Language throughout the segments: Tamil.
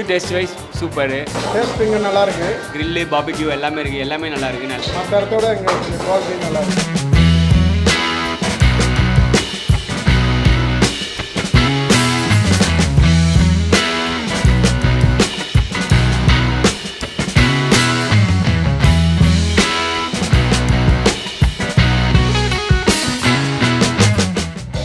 Food taste wise super taste இங்கே நல்லா இருக்கு. கிரில்லு பாபிக்யூ எல்லாமே இருக்குது எல்லாமே நல்லா மற்ற இடத்தோட இங்கே குவாலிட்டி நல்லா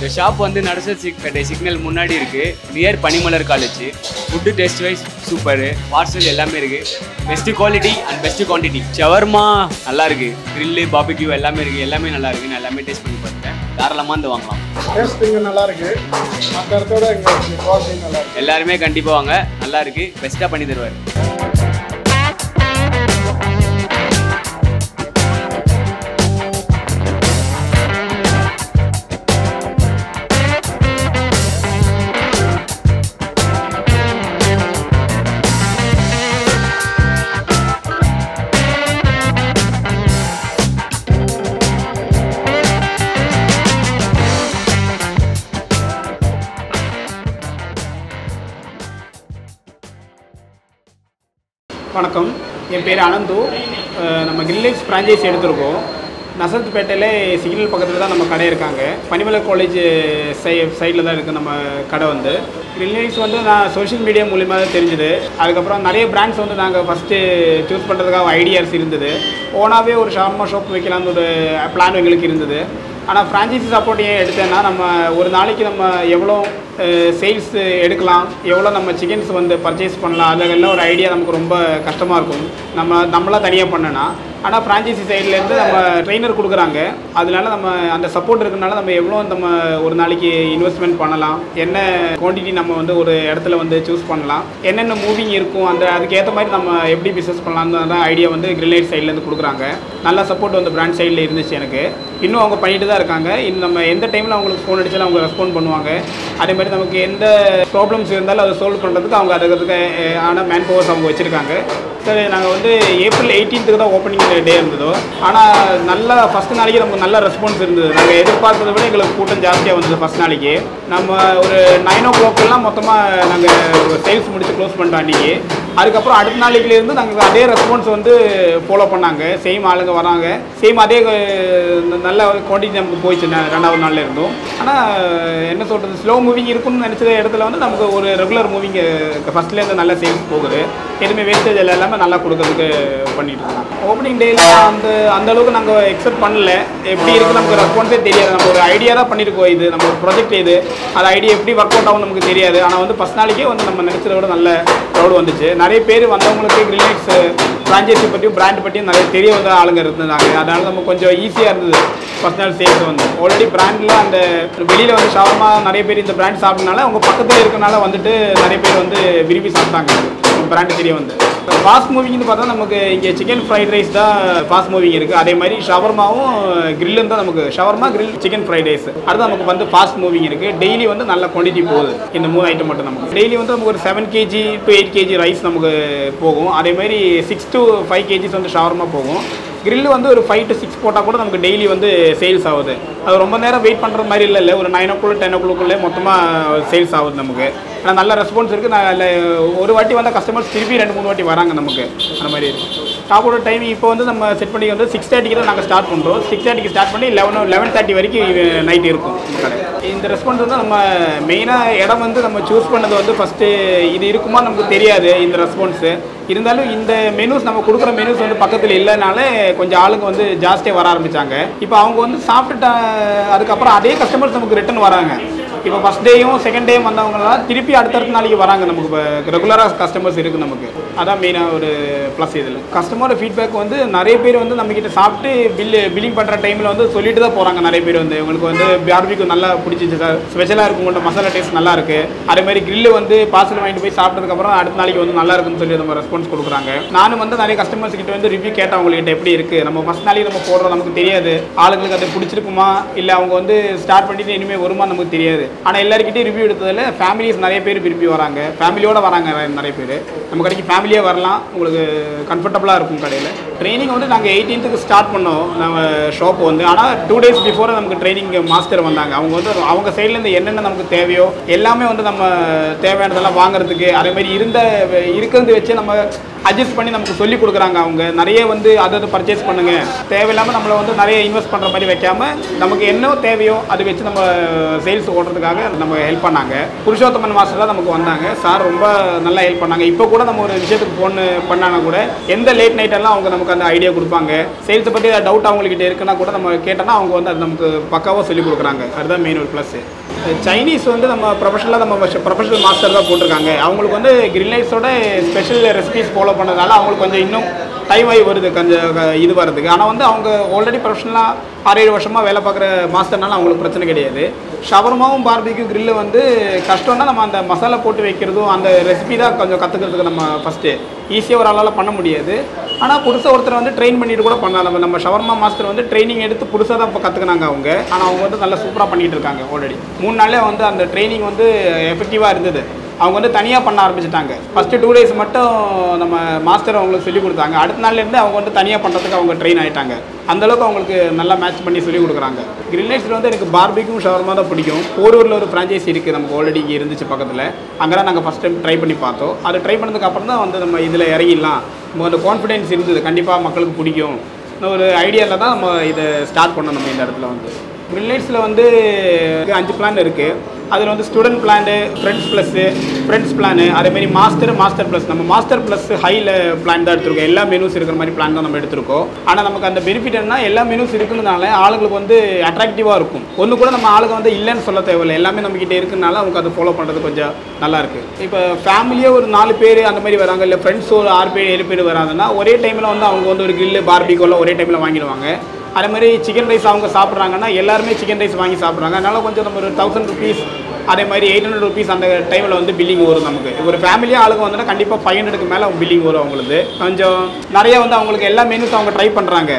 இந்த ஷாப் வந்து நடுசல் சிக்கடை சிக்னல் முன்னாடி இருக்குது near Panimalar college food taste wise super parcel எல்லாமே இருக்குது best quality and best quantity shawarma நல்லா இருக்குது கிரில்லு பாபிக்யூ எல்லாமே இருக்குது எல்லாமே நல்லா இருக்குது நான் எல்லாமே டேஸ்ட் பண்ணி பார்த்துட்டேன். தாராளமாக வந்து வாங்கலாம். டேஸ்ட் இங்கே நல்லா இருக்கு. மற்ற இடத்தோட இங்கே கொஞ்சம் குவாலிட்டி நல்லா இருக்கு. எல்லாருமே கண்டிப்பாக வாங்க. நல்லா இருக்குது பெஸ்ட்டாக பண்ணி தருவார். வணக்கம். என் பேர் அனந்து. நம்ம கிரில்லேஜ் ஃப்ரான்ச்சைஸ் எடுத்திருக்கோம். நசத்துப்பேட்டையில் சிக்னல் பக்கத்தில் தான் நம்ம கடை இருக்காங்க. பனிமலை காலேஜ் சை சைடில் தான் இருக்குது நம்ம கடை வந்து. கிரில்லேஜ் வந்து நான் சோஷியல் மீடியா மூலியமாக தான் தெரிஞ்சுது. அதுக்கப்புறம் நிறைய பிராண்ட்ஸ் வந்து நாங்கள் ஃபஸ்ட்டு சூஸ் பண்ணுறதுக்காக ஐடியாஸ் இருந்தது. ஓனாகவே ஒரு ஷார்மா ஷாப் வைக்கலாம்னு ஒரு பிளான் எங்களுக்கு இருந்தது. ஆனால் ஃப்ரான்ச்சைசி சப்போர்ட் ஏன் எடுத்தேன்னா நம்ம ஒரு நாளைக்கு நம்ம எவ்வளோ சேல்ஸ் எடுக்கலாம் எவ்வளோ நம்ம சிக்கன்ஸ் வந்து பர்ச்சேஸ் பண்ணலாம் அதெல்லாம் ஒரு ஐடியா நமக்கு ரொம்ப கஷ்டமாக இருக்கும். நம்ம நம்மளாக தனியாக பண்ணனா ஆனால் ஃப்ரான்ச்சைசி சைட்லேருந்து நம்ம ட்ரெயினர் கொடுக்குறாங்க. அதனால நம்ம அந்த சப்போர்ட் இருக்கனால நம்ம எவ்வளோ நம்ம ஒரு நாளைக்கு இன்வெஸ்ட்மெண்ட் பண்ணலாம். என்ன குவான்டிட்டி நம்ம வந்து ஒரு இடத்துல வந்து சூஸ் பண்ணலாம். என்னென்ன மூவிங் இருக்கும் அந்த அதுக்கேற்ற மாதிரி நம்ம எப்படி பிஸ்னஸ் பண்ணலாம்னு ஐடியா வந்து கிரில்லைட் சைட்லேருந்து கொடுக்குறாங்க. நல்ல சப்போர்ட் வந்து பிராண்ட் சைடில் இருந்துச்சு எனக்கு. இன்னும் அவங்க பண்ணிட்டு தான் இருக்காங்க. இன்னும் நம்ம எந்த டைமில் அவங்களுக்கு ஃபோன் அடிச்சாலும் அவங்க ரெஸ்பாண்ட் பண்ணுவாங்க. அதே மாதிரி நமக்கு எந்த ப்ராப்ளம்ஸ் இருந்தாலும் அதை சால்வ் பண்ணுறதுக்கு அவங்க அதுக்கு ஆனால் ஆன மேன் பவர்ஸ் அவங்க வச்சுருக்காங்க. சார் நாங்கள் வந்து ஏப்ரல் எயிட்டீன்த்துக்கு தான் ஓப்பனிங் டே இருந்ததோ. ஆனால் நல்ல ஃபஸ்ட் நாளைக்கு நமக்கு நல்ல ரெஸ்பான்ஸ் இருந்தது. நாங்கள் எதிர்பார்த்ததை விட எங்களுக்கு கூட்டம் ஜாஸ்தியாக வந்தது ஃபஸ்ட் நாளைக்கு. நம்ம ஒரு நைன் ஓ கிளாக்லாம் மொத்தமாக நாங்கள் சேல்ஸ் முடித்து க்ளோஸ் பண்ணிட்டோம் அன்றைக்கி அதுக்கப்புறம் அடுத்த நாளைக்குலேருந்து நாங்கள் அதே ரெஸ்பான்ஸ் வந்து ஃபாலோ பண்ணாங்க. சேம் ஆளுங்க வராங்க. சேம் அதே நல்ல குவான்டிட்டி நமக்கு போயிடுச்சு ந- ரெண்டாவது நாளில் இருந்தோம். ஆனால் என்ன சொல்கிறது ஸ்லோ மூவிங் இருக்கும்னு நினச்ச இடத்துல வந்து நமக்கு ஒரு ரெகுலர் மூவிங் ஃபஸ்ட்லேருந்து நல்ல சேல்ஸ் போகுது. எதுவுமே வேஸ்டேஜ் இல்லாமல் நல்லா கொடுக்கறதுக்கு பண்ணிட்டு இருக்கோம் ஓப்பனிங் டேயில் அந்த அந்த அளவுக்கு நாங்கள் எக்ஸெப்ட் பண்ணல. எப்படி இருக்குது நமக்கு ரெஸ்பான்ஸே தெரியாது. நம்ம ஒரு ஐடியா தான் பண்ணியிருக்கோம் இது. நம்ம ஒரு ப்ராஜெக்ட் இது. அது ஐடியா எப்படி ஒர்க் அவுட் ஆகும் நமக்கு தெரியாது. ஆனால் வந்து ஃபஸ்ட் நாளைக்கே வந்து நம்ம நினச்சதை விட நல்ல க்ரௌடு வந்துச்சு. நிறைய பேர் வந்தவங்களுக்கு கிரில்லிக்ஸ் ஃப்ரான்ச்சைசி பற்றியும் பிராண்ட் பற்றியும் நிறைய தெரிய வந்த ஆளுங்க இருந்தாங்க. அதனால நம்ம கொஞ்சம் ஈஸியாக இருந்தது. ஃபஸ்ட் நாள் சேல்ஸ் வந்து ஆல்ரெடி பிராண்டில் அந்த வெளியில் வந்து ஷவர்மா நிறைய பேர் இந்த பிராண்ட் சாப்பிட்டனால அவங்க பக்கத்தில் இருக்கனால வந்துட்டு நிறைய பேர் வந்து விரும்பி சாப்பிட்டாங்க. பிராண்டு தெரிய வந்து ஃபாஸ்ட் மூவிங்னு பார்த்தா நமக்கு இங்கே சிக்கன் ஃப்ரைட் ரைஸ் தான் ஃபாஸ்ட் மூவிங் இருக்குது அதே மாதிரி ஷவர்மாவும் கிரில்லும் தான் நமக்கு. Shawarma grill chicken fried rice அது நமக்கு வந்து ஃபாஸ்ட் மூவிங் இருக்குது டெய்லி வந்து நல்ல குவான்டிட்டி போகுது. இந்த மூணு ஐட்டம் மட்டும் நமக்கு. டெய்லி வந்து நமக்கு ஒரு seven KG to eight KG rice நமக்கு போகும். அதே மாதிரி சிக்ஸ் டு ஃபைவ் கேஜிஸ் வந்து ஷவர்மா போகும். Grill வந்து ஒரு ஃபைவ் டு சிக்ஸ் போட்டால் கூட நமக்கு டெய்லி வந்து சேல்ஸ் ஆகுது. அது ரொம்ப நேரம் வெயிட் பண்ணுற மாதிரி இல்லை இல்லை. ஒரு நைன் ஓ கிளாக் டென் ஓ கிளாக்குள்ளே மொத்தமாக சேல்ஸ் ஆகுது நமக்கு. ஆனால் நல்ல ரெஸ்பான்ஸ் இருக்குது நான் ஒரு வாட்டி வந்தால் கஸ்டமர்ஸ் திருப்பி ரெண்டு மூணு வாட்டி வராங்க நமக்கு. அந்த மாதிரி இருக்குது ஷாப்போட டைமிங் இப்போ வந்து நம்ம செட் பண்ணி வந்து சிக்ஸ் தேர்ட்டிக்கு தான் நாங்கள் ஸ்டார்ட் பண்ணுறோம் சிக்ஸ் தேர்ட்டிக்கு ஸ்டார்ட் பண்ணி லெவன் லெவன் தேர்ட்டி வரைக்கும் நைட் இருக்கும். கடை இந்த ரெஸ்பான்ஸ் வந்து நம்ம மெயினாக இடம் வந்து நம்ம சூஸ் பண்ணது வந்து ஃபஸ்ட்டு இது இருக்குமா நமக்கு தெரியாது இந்த ரெஸ்பான்ஸு இருந்தாலும் இந்த மெனூஸ் நம்ம கொடுக்குற மெனூஸ் வந்து பக்கத்தில் இல்லைனால கொஞ்சம் ஆளுங்க வந்து ஜாஸ்தியாக வர ஆரம்பித்தாங்க இப்போ அவங்க வந்து சாப்பிட்டுட்டா அதுக்கப்புறம் அதே கஸ்டமர்ஸ் நமக்கு ரிட்டர்ன் வராங்க. இப்போ ஃபஸ்ட் டேயும் செகண்ட் டேயும் வந்தவங்கலாம் திருப்பி அடுத்தடுத்த நாளைக்கு வராங்க நமக்கு. இப்போ ரெகுலராக கஸ்டமர்ஸ் இருக்குது நமக்கு. அதான் மெயினாக ஒரு ப்ளஸ் இதில். கஸ்டமரோட ஃபீட்பேக் வந்து நிறைய பேர் வந்து நம்மக்கிட்ட சாப்பிட்டு பில்லு பில்லிங் பண்ணுற டைமில் வந்து சொல்லிட்டு தான் போகிறாங்க நிறைய பேர் வந்து. உங்களுக்கு வந்து பார்பிக்கு நல்லா பிடிச்சிச்சு சார் ஸ்பெஷலாக இருக்கும் உங்கள்ட்ட மசாலா டேஸ்ட் நல்லா இருக்குது அதே மாதிரி கிரில்லு வந்து பார்சல் வாங்கிட்டு போய் சாப்பிட்டதுக்கப்புறம் அடுத்த நாளைக்கு வந்து நல்லா இருக்குன்னு சொல்லி நம்ம ரெஸ்பான்ஸ் கொடுக்குறாங்க. நானும் வந்து நிறைய கஸ்டமர்ஸ் கிட்ட வந்து ரிவ்யூ கேட்டேன் அவங்ககிட்ட எப்படி இருக்குது நம்ம ஃபஸ்ட் நாளைக்கு நம்ம போடுறோம் நமக்கு தெரியாது. ஆளுங்களுக்கு அது பிடிச்சிருக்குமா? இல்லை அவங்க வந்து ஸ்டார்ட் பண்ணிட்டு இனிமேல் வருமா நமக்கு தெரியாது. ஆனால் எல்லாருக்கிட்டையும் ரிவ்யூ எடுத்ததில் ஃபேமிலிஸ் நிறைய பேர் விரும்பி வராங்க. ஃபேமிலியோட வராங்க நிறைய- நிறைய பேர். நம்ம கடைக்கு ஃபேமிலியாக வரலாம். உங்களுக்கு கம்ஃபர்டபுளாக இருக்கும் கடையில். ட்ரைனிங் வந்து நாங்கள் எயிட்டீன்த்துக்கு ஸ்டார்ட் பண்ணோம். நம்ம ஷாப் வந்து. ஆனால் டூ டேஸ் பிஃபோர் நமக்கு ட்ரைனிங் மாஸ்டர் வந்தாங்க. அவங்க வந்து அவங்க சைட்லேருந்து என்னென்ன நமக்கு தேவையோ எல்லாமே வந்து நம்ம தேவையானதெல்லாம் வாங்குறதுக்கு அதே மாதிரி இருந்த இருக்கிறது வச்சு நம்ம அட்ஜஸ்ட் பண்ணி நமக்கு சொல்லி கொடுக்குறாங்க அவங்க. நிறைய வந்து அதை அதை பர்ச்சேஸ் பண்ணுங்க. தேவையில்லாமல் நம்மளை வந்து நிறைய இன்வெஸ்ட் பண்ணுற மாதிரி வைக்காம நமக்கு என்ன தேவையோ அதை வச்சு நம்ம சேல்ஸ் ஓடுறதுக்காக நம்ம ஹெல்ப் பண்ணாங்க. புருஷோத்தமன் மாஸ்டர் தான் நமக்கு வந்தாங்க. சார் ரொம்ப நல்லா ஹெல்ப் பண்ணாங்க. இப்போ கூட நம்ம ஒரு விஷயத்துக்கு ஃபோன் பண்ணாங்க கூட எந்த லேட் நைட்டெல்லாம் அவங்க நமக்கு அந்த ஐடியா கொடுப்பாங்க. சேல்ஸை பற்றி டவுட் அவங்கக்கிட்ட இருக்குன்னா கூட நம்ம கேட்டோன்னா அவங்க வந்து அது நமக்கு பக்காவாக சொல்லி கொடுக்குறாங்க. அதுதான் மெயின் ஒரு ப்ளஸ் சைனீஸ் வந்து நம்ம ப்ரொஃபஷனலாக நம்ம ப்ரொஃபஷனல் மாஸ்டர் தான் போட்டிருக்காங்க. அவங்களுக்கு வந்து கிரில்லைஸோட ஸ்பெஷல் ரெசிபிஸ் ஃபாலோ பண்ணதால அவங்களுக்கு கொஞ்சம் இன்னும் டைம் ஆகி வருது கொஞ்சம் இது வரதுக்கு ஆனால் வந்து அவங்க ஆல்ரெடி ப்ரொஃபஷனலாக ஆறு ஏழு வருஷமாக வேலை பார்க்குற மாஸ்டர்னால அவங்களுக்கு பிரச்சனை கிடையாது. ஷவர்மாவும் பார்பிக்கும் கிரில்லு வந்து கஷ்டம்னா நம்ம அந்த மசாலா போட்டு வைக்கிறதும் அந்த ரெசிபி தான் கொஞ்சம் கற்றுக்கிறதுக்கு நம்ம ஃபஸ்ட்டு ஈஸியாக ஒரு ஆளால் பண்ண முடியாது. ஆனால் புதுசாக ஒருத்தர் வந்து ட்ரெயின் பண்ணிட்டு கூட பண்ணலாம். நம்ம நம்ம ஷவர்மா மாஸ்டர் வந்து ட்ரைனிங் எடுத்து புதுசாக தான் இப்போ கற்றுக்கினாங்க அவங்க. ஆனால் அவங்க வந்து நல்லா சூப்பராக பண்ணிகிட்டு இருக்காங்க ஆல்ரெடி மூணு நாளே வந்து அந்த ட்ரைனிங் வந்து எஃபெக்டிவாக இருந்தது. அவங்க வந்து தனியாக பண்ண ஆரம்பிச்சிட்டாங்க. ஃபஸ்ட்டு டூ டேஸ் மட்டும் நம்ம மாஸ்டர் அவங்களுக்கு சொல்லிக் கொடுத்தாங்க. அடுத்த நாள்லேருந்து அவங்க வந்து தனியாக பண்ணுறதுக்கு அவங்க ட்ரெயின் ஆகிட்டாங்க அந்தளவுக்கு அவங்களுக்கு நல்லா மேட்ச் பண்ணி சொல்லிக் கொடுக்குறாங்க. கிரில்லைட்ஸில் வந்து எனக்கு பார்பிக்கும் ஷவர்மா தான் பிடிக்கும். போரூரில் ஒரு ஃப்ரான்ச்சைஸி இருக்குது நமக்கு ஆல்ரெடி இங்கே இருந்துச்சு பக்கத்தில். அங்கே தான் நாங்கள் ஃபஸ்ட் டைம் ட்ரை பண்ணி பார்த்தோம். அதை ட்ரை பண்ணதுக்கப்புறம் தான் வந்து நம்ம இதில் இறங்கிடலாம். நம்ம அந்த கான்ஃபிடென்ஸ் இருந்தது. கண்டிப்பாக மக்களுக்கு பிடிக்கும். ஒரு ஐடியாவில் தான் நம்ம இதை ஸ்டார்ட் பண்ணோம் நம்ம இந்த இடத்துல வந்து. கிரில்லைட்ஸில் வந்து அஞ்சு பிளான் இருக்குது அதில் வந்து student plan friends plus friends plan அதேமாரி மாஸ்டர் மாஸ்டர் ப்ளஸ் நம்ம மாஸ்டர் ப்ளஸ் ஹையில் பிளான் தான் எடுத்திருக்கோம். எல்லா மெனூஸ் இருக்கிற மாதிரி பிளான் தான் நம்ம எடுத்திருக்கோம். ஆனால் நமக்கு அந்த பெனிஃபிட் என்ன எல்லா மெனூஸ் இருக்குனால ஆளுங்களுக்கு வந்து அட்ராக்டிவாக இருக்கும். ஒன்று கூட நம்ம ஆளுங்க வந்து இல்லைன்னு சொல்ல தேவையில்லை. எல்லாமே நம்மக்கிட்ட இருக்குனால அவங்க அதை ஃபாலோ பண்ணுறது கொஞ்சம் நல்லாயிருக்கு இப்போ ஃபேமிலியே ஒரு நாலு பேர் அந்த மாதிரி வராங்க. இல்லை ஃப்ரெண்ட்ஸ் ஒரு ஆறு பேர் ஏழு பேர் வராங்கன்னா ஒரே டைமில் வந்து அவங்க வந்து ஒரு கில்லு பார்பிகோலாம் ஒரே டைமில் வாங்கிடுவாங்க. அதே மாதிரி சிக்கன் ரைஸ் அவங்க சாப்பிட்றாங்கன்னா எல்லாருமே சிக்கன் ரைஸ் வாங்கி சாப்பிட்றாங்க. அதனால் கொஞ்சம் நம்ம ஒரு தௌசண்ட் ருபீஸ் அதே மாதிரி எயிட் ஹண்ட்ரட் ருபீஸ் அந்த டைமில் வந்து பில்லிங் வரும் நமக்கு. ஒரு ஃபேமிலியாக ஆளுங்க வந்துன்னா கண்டிப்பாக ஃபைவ் ஹண்ட்ரடுக்கு மேலே பில்லிங் வரும் அவங்களுக்கு. கொஞ்சம் நிறைய வந்து அவங்களுக்கு எல்லா மெனுஸ் அவங்க ட்ரை பண்ணுறாங்க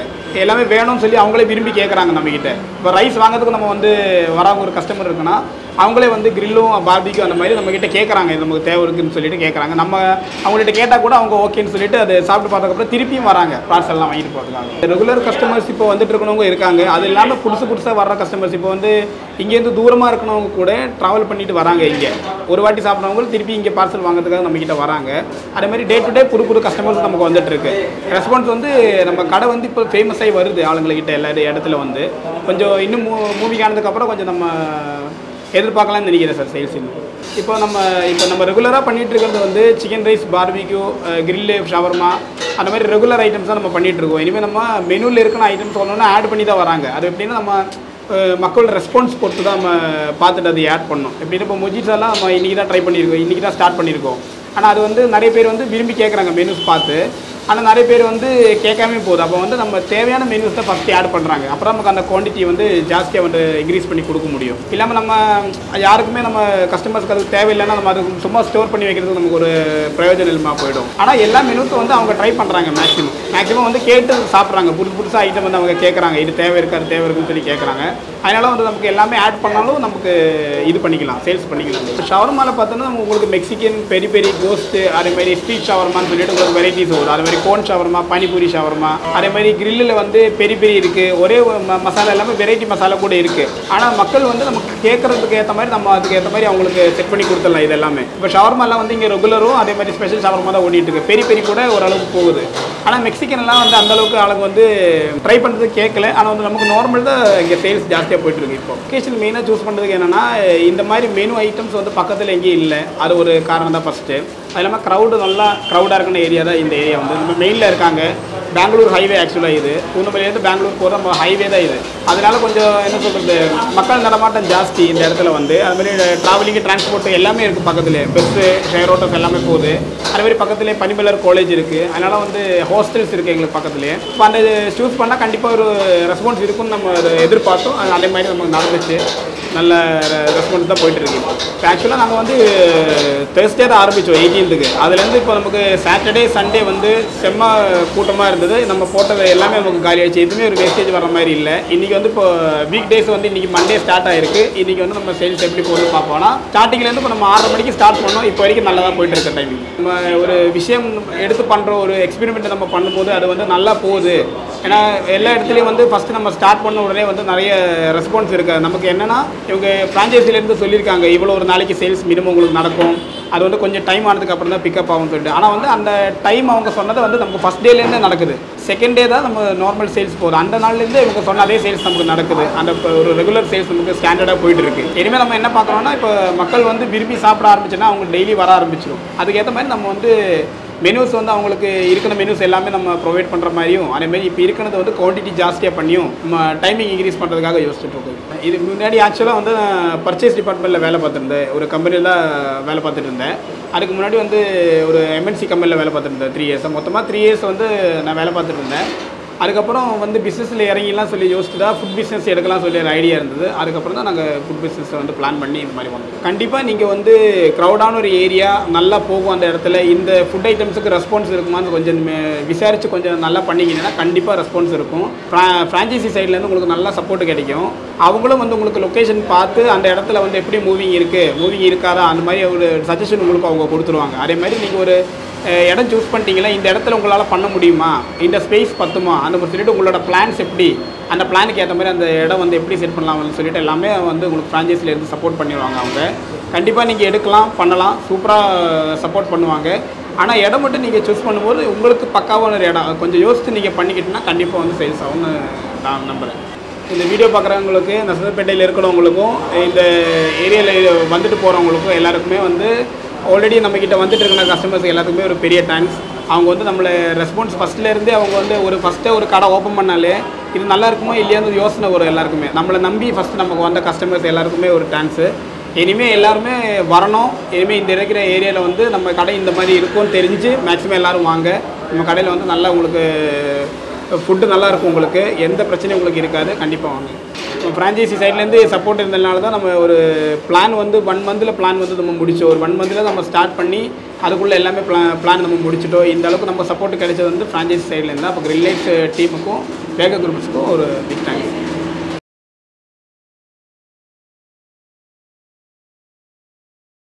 எல்லாமே வேணும்னு சொல்லி அவங்களே விரும்பி கேட்குறாங்க நம்மக்கிட்ட இப்போ ரைஸ் வாங்குறதுக்கு நம்ம வந்து வராங்க ஒரு கஸ்டமர் இருக்குன்னா அவங்களே வந்து கிரில்லும் பார்பிக்கும் அந்த மாதிரி நம்மக்கிட்ட கேட்குறாங்க இது நமக்கு தேவை இருக்குன்னு சொல்லிட்டு கேட்குறாங்க நம்ம அவங்கள்ட்ட கேட்டால் கூட அவங்க ஓகேன்னு சொல்லிட்டு அதை சாப்பிட்டு பார்த்ததுக்கப்புறம் திருப்பியும் வராங்க. பார்சல்லாம் வாங்கிட்டு போகிறதுக்காக ரெகுலர் கஸ்டமர்ஸ் இப்போ வந்துட்டு இருக்கணவங்க இருக்காங்க. அது இல்லாமல் புதுசு புதுசாக வர்ற கஸ்டமர்ஸ் இப்போ வந்து இங்கேருந்து தூரமாக இருக்கணவங்க கூட ட்ராவல் பண்ணிட்டு வராங்க இங்கே. ஒரு வாட்டி சாப்பிட்றவங்களும் திருப்பி இங்கே பார்சல் வாங்குறதுக்காக நம்மக்கிட்ட வராங்க. அதே மாதிரி டே டு டே புது புது கஸ்டமர்ஸ் நமக்கு வந்துட்டுருக்கு ரெஸ்பான்ஸ் வந்து நம்ம கடை வந்து இப்போ ஃபேமஸ் ஆகி வருது. ஆளுங்கக்கிட்ட எல்லா இடத்துல வந்து. கொஞ்சம் இன்னும் மூ மூவிங் ஆனதுக்கப்புறம் கொஞ்சம் நம்ம எதிர்பார்க்கலாம்னு நினைக்கிறேன் சார் சேல்ஸ் இன்னும் இப்போ நம்ம இப்போ நம்ம ரெகுலராக பண்ணிகிட்டு இருக்கிறது வந்து chicken rice barbecue grill shawarma அந்த மாதிரி ரெகுலர் ஐட்டம்ஸ் தான் நம்ம பண்ணிகிட்ருக்கோம் இருக்கோம். இனிமேல் நம்ம மெனுவில் இருக்கிற ஐட்டம்ஸ் சொல்லணும்னா ஆட் பண்ணி தான் வராங்க. அது எப்படின்னா நம்ம மக்களோட ரெஸ்பான்ஸ் பொறுத்து தான் நம்ம பார்த்துட்டு அதை ஆட் பண்ணோம் எப்படின்னா இப்போ மொஜிட்ஸெல்லாம் நம்ம இன்றைக்கி தான் ட்ரை பண்ணியிருக்கோம் இன்றைக்கி தான் ஸ்டார்ட் பண்ணியிருக்கோம் ஆனால் அது வந்து நிறைய பேர் வந்து விரும்பி கேட்குறாங்க மெனுஸ் பார்த்து. ஆனால் நிறைய பேர் வந்து கேட்காம போகுது. அப்போ வந்து நம்ம தேவையான மெனுஸ் தான் ஃபஸ்ட்டு ஆட் பண்ணுறாங்க அப்புறம் நமக்கு அந்த குவான்டிட்டி வந்து ஜாஸ்தியாக வந்து இன்க்ரீஸ் பண்ணி கொடுக்க முடியும். இல்லாமல் நம்ம யாருக்குமே நம்ம கஸ்டமர்ஸ்க்கு அது தேவையில்லைன்னா நம்ம அது சும்மா ஸ்டோர் பண்ணி வைக்கிறதுக்கு நமக்கு ஒரு பிரயோஜனம் இல்லாமல் போயிடும். ஆனால் எல்லா மெனுஸும் வந்து அவங்க ட்ரை பண்ணுறாங்க மேக்ஸிமம் மேக்ஸிமம் வந்து கேட்டு சாப்பிட்றாங்க. புதுசு புதுசாக ஐட்டம் வந்து அவங்க கேட்குறாங்க. இது தேவை இருக்காது அது தேவை இருக்குன்னு சொல்லி கேட்குறாங்க. அதனால வந்து நமக்கு எல்லாமே ஆட் பண்ணாலும் நமக்கு இது பண்ணிக்கலாம் சேல்ஸ் பண்ணிக்கலாம். இப்போ ஷவர்மால பார்த்தோன்னா நம்ம உங்களுக்கு மெக்சிகன் பெரிய பெரி கோஸ்ட்டு அதே மாதிரி ஸ்ட்ரீட் ஷவர்மான்னு சொல்லிட்டு உங்களுக்கு வெரைட்டிஸ் வரும். அதே மாதிரி கோன் ஷவர்மா பானிபூரி ஷவர்மா அதே மாதிரி கிரில்லில் வந்து பெரிய பெரிய இருக்குது ஒரே மசாலா எல்லாமே வெரைட்டி மசாலா கூட இருக்குது ஆனால் மக்கள் வந்து நமக்கு கேட்குறதுக்கு ஏற்ற மாதிரி நம்ம அதுக்கு ஏற்ற மாதிரி அவங்களுக்கு செட் பண்ணி கொடுத்துடலாம் இது எல்லாமே. இப்போ ஷவர்மாலாம் வந்து இங்கே ரெகுலரும் அதே மாதிரி ஸ்பெஷல் ஷவர்மா தான் ஓடிட்டு இருக்கு. பெரிய பெரிய கூட ஓரளவுக்கு போகுது. ஆனால் மெக்சிகன்லாம் வந்து அந்தளவுக்கு அளவுக்கு வந்து ட்ரை பண்ணுறது கேட்கல ஆனால் வந்து நமக்கு நார்மல் தான் இங்கே சேல்ஸ் ஜாஸ்தியாக போயிட்டுருக்கு இப்போ. லொக்கேஷன் மெயினாக சூஸ் பண்ணுறதுக்கு என்னன்னா இந்த மாதிரி மெனு ஐட்டம்ஸ் வந்து பக்கத்தில் எங்கேயும் இல்லை. அது ஒரு காரணம் தான் ஃபஸ்ட்டு அது இல்லாமல் க்ரௌடு நல்லா க்ரௌடாக இருக்கிற ஏரியா தான் இந்த ஏரியா வந்து. நம்ம மெயினில் இருக்காங்க. பெங்களூர் ஹைவே ஆக்சுவலாக இது. பூந்தமல்லியிலேருந்து பெங்களூர் போகிற நம்ம ஹைவே தான் இது. அதனால கொஞ்சம் என்ன சொல்கிறது மக்கள் நடமாட்டம் ஜாஸ்தி இந்த இடத்துல வந்து. அதுமாதிரி ட்ராவலிங்கு டிரான்ஸ்போர்ட் எல்லாமே இருக்குது பக்கத்தில் பஸ்ஸு ஷேர் ஆட்டோஸ் எல்லாமே போகுது. அதுமாதிரி பக்கத்துலேயே பனிமலர் காலேஜ் இருக்குது அதனால் வந்து ஹாஸ்டல்ஸ் இருக்குது எங்களுக்கு பக்கத்துலேயே. இப்போ அந்த சூஸ் பண்ணால் கண்டிப்பாக ஒரு ரெஸ்பான்ஸ் இருக்கும்னு நம்ம அதை எதிர்பார்த்தோம். அது அதே மாதிரி நமக்கு நடந்துச்சு. நல்ல ரெஸ்பான்ஸ் தான் போயிட்டுருக்கு இப்போ ஆக்சுவலாக நாங்கள் வந்து தேர்ஸ்டே தான் ஆரம்பித்தோம் எயிட்டீன்த்துக்கு அதுலேருந்து இப்போ நமக்கு சாட்டர்டே சண்டே வந்து செம்ம கூட்டமாக இருந்தது. வந்தது நம்ம போட்டது எல்லாமே நமக்கு காலி ஆயிடுச்சு. எதுவுமே ஒரு வேஸ்டேஜ் வர மாதிரி இல்லை. இன்றைக்கி வந்து இப்போ வீக் டேஸ் வந்து இன்றைக்கி மண்டே ஸ்டார்ட் ஆயிருக்கு. இன்றைக்கி வந்து நம்ம சேல்ஸ் எப்படி போகுது பார்ப்போம்னா ஸ்டார்டிங்லேருந்து இப்போ நம்ம ஆறரை மணிக்கு ஸ்டார்ட் பண்ணோம் இப்போ வரைக்கும் நல்லா தான் போயிட்டு இருக்க டைமிங் நம்ம ஒரு விஷயம் எடுத்து பண்ணுற ஒரு எக்ஸ்பெரிமெண்ட் நம்ம பண்ணும்போது அது வந்து நல்லா போகுது. ஏன்னா எல்லா இடத்துலையும் வந்து ஃபஸ்ட்டு நம்ம ஸ்டார்ட் பண்ண உடனே வந்து நிறைய ரெஸ்பான்ஸ் இருக்குது நமக்கு என்னென்னா இவங்க ஃப்ரான்ச்சைஸிலேருந்து சொல்லியிருக்காங்க. இவ்வளோ ஒரு நாளைக்கு சேல்ஸ் மினிமம் உங்களுக்கு நடக்கும். அது வந்து கொஞ்சம் டைம் ஆனதுக்கு அப்புறம் தான் பிக்கப் ஆகும்னு சொல்லிட்டு. ஆனால் வந்து அந்த டைம் அவங்க சொன்னது வந்து நமக்கு ஃபஸ்ட் டேலேருந்தே நடக்குது. செகண்ட் டே தான் நம்ம நார்மல் சேல்ஸ் போகுது. அந்த நாள்லேருந்து இவங்க சொன்ன அதே சேல்ஸ் நமக்கு நடக்குது. அந்த ஒரு ரெகுலர் சேல்ஸ் நமக்கு ஸ்டாண்டர்டாக போயிட்டு இருக்கு. இனிமேல் நம்ம என்ன பார்க்குறோம்னா இப்போ மக்கள் வந்து விரும்பி சாப்பிட ஆரம்பிச்சுன்னா அவங்க டெய்லி வர ஆரம்பிச்சிடும் அதுக்கேற்ற மாதிரி நம்ம வந்து மெனூஸ் வந்து அவங்களுக்கு இருக்கிற மெனூஸ் எல்லாமே நம்ம ப்ரொவைட் பண்ணுற மாதிரியும் அதேமாதிரி இப்போ இருக்கிறது வந்து குவான்டிட்டி ஜாஸ்தியாக பண்ணியும் நம்ம டைமிங் இன்க்ரீஸ் பண்ணுறதுக்காக யோசிச்சுட்டு இருக்கோம். இது முன்னாடி ஆக்சுவலாக வந்து பர்ச்சேஸ் டிபார்ட்மெண்ட்டில் வேலை பார்த்துருந்தேன். ஒரு கம்பெனியில் வேலை பார்த்துட்டு இருந்தேன். அதுக்கு முன்னாடி வந்து ஒரு எம்என்சி கம்பெனியில் வேலை பார்த்துருந்தேன் த்ரீ இயர்ஸ் மொத்தமாக த்ரீ இயர்ஸ் வந்து நான் வேலை பார்த்துட்டு இருந்தேன். அதுக்கப்புறம் வந்து பிஸ்னஸில் இறங்கிலாம் சொல்லி யோசிச்சு தான் ஃபுட் பிஸ்னஸ் எடுக்கலாம் சொல்லி ஒரு ஐடியா இருந்தது. அதுக்கப்புறம் தான் நாங்கள் ஃபுட் பிஸ்னஸை வந்து பிளான் பண்ணி இந்த மாதிரி வந்தோம். கண்டிப்பாக நீங்கள் வந்து க்ரௌடான ஒரு ஏரியா நல்லா போகும் அந்த இடத்துல இந்த ஃபுட் ஐட்டம்ஸுக்கு ரெஸ்பான்ஸ் இருக்குமான்னு கொஞ்சம் விசாரித்து கொஞ்சம் நல்லா பண்ணிங்கன்னா கண்டிப்பாக ரெஸ்பான்ஸ் இருக்கும். ஃப்ரான்ச்சைசி சைட்லேருந்து உங்களுக்கு நல்லா சப்போர்ட் கிடைக்கும். அவங்களும் வந்து உங்களுக்கு லொக்கேஷன் பார்த்து அந்த இடத்துல வந்து எப்படி மூவிங் இருக்குது மூவிங் இருக்காதா அந்த மாதிரி ஒரு சஜஷன் உங்களுக்கு அவங்க கொடுத்துருவாங்க. அதே மாதிரி நீங்கள் ஒரு இடம் சூஸ் பண்ணிட்டீங்களா? இந்த இடத்துல உங்களால் பண்ண முடியுமா? இந்த ஸ்பேஸ் பத்துமா? அந்த மாதிரி சொல்லிட்டு உங்களோட பிளான்ஸ் எப்படி? அந்த பிளானுக்கு ஏற்ற மாதிரி அந்த இடம் வந்து எப்படி செட் பண்ணலாம்னு சொல்லிட்டு எல்லாமே வந்து உங்களுக்கு ஃப்ரான்ச்சைஸில் இருந்து சப்போர்ட் பண்ணிடுவாங்க அவங்க. கண்டிப்பாக நீங்கள் எடுக்கலாம் பண்ணலாம். சூப்பராக சப்போர்ட் பண்ணுவாங்க. ஆனால் இடம் மட்டும் நீங்கள் சூஸ் பண்ணும்போது உங்களுக்கு பக்காவான ஒரு இடம். கொஞ்சம் யோசித்து நீங்கள் பண்ணிக்கிட்டீங்கன்னா கண்டிப்பாக வந்து சேல்ஸ் ஆகும்னு நான் நம்புகிறேன் இந்த வீடியோ பார்க்குறவங்களுக்கு நசதப்பேட்டையில் இருக்கிறவங்களுக்கும் இந்த ஏரியாவில் வந்துட்டு போகிறவங்களுக்கும் எல்லாருக்குமே வந்து ஆல்ரெடி நம்மக்கிட்ட வந்துட்டு இருக்கிற கஸ்டமர்ஸ் எல்லாத்துக்குமே ஒரு பெரிய தேங்க்ஸ் அவங்க வந்து நம்மளை ரெஸ்பான்ஸ் ஃபஸ்ட்லேருந்தே அவங்க வந்து ஒரு ஃபஸ்ட்டே ஒரு கடை ஓப்பன் பண்ணாலே இது நல்லா இருக்குமோ இல்லையான்னு யோசனை வரும் எல்லாருக்குமே. நம்மளை நம்பி ஃபஸ்ட்டு நமக்கு வந்த கஸ்டமர்ஸ் எல்லாருக்குமே ஒரு தேங்க்ஸு இனிமேல் எல்லாருமே வரணும். இனிமேல் இந்த இருக்கிற ஏரியாவில் வந்து நம்ம கடை இந்த மாதிரி இருக்கும்னு தெரிஞ்சு மேக்ஸிமம் எல்லோரும் வாங்க. நம்ம கடையில் வந்து நல்லா உங்களுக்கு ஃபுட்டு நல்லாயிருக்கும் உங்களுக்கு. எந்த பிரச்சனையும் உங்களுக்கு இருக்காது. கண்டிப்பாக வாங்க. இப்போ ஃப்ரான்ச்சைசி சைட்லேருந்து சப்போர்ட் இருந்ததுனால தான் நம்ம ஒரு பிளான் வந்து ஒன் மந்தில் பிளான் வந்து நம்ம முடித்தோம் ஒரு ஒன் மந்தில் நம்ம ஸ்டார்ட் பண்ணி அதுக்குள்ளே எல்லாமே பிளான் பிளான் நம்ம முடிச்சிட்டோம். இந்த அளவுக்கு நம்ம சப்போர்ட் கிடைச்சது வந்து ஃப்ரான்ச்சைசி சைட்லேருந்து அப்போ ரிலேட் டீமுக்கும் வேக குரூப்ஸுக்கும் ஒரு பிக் தேங்க்ஸ்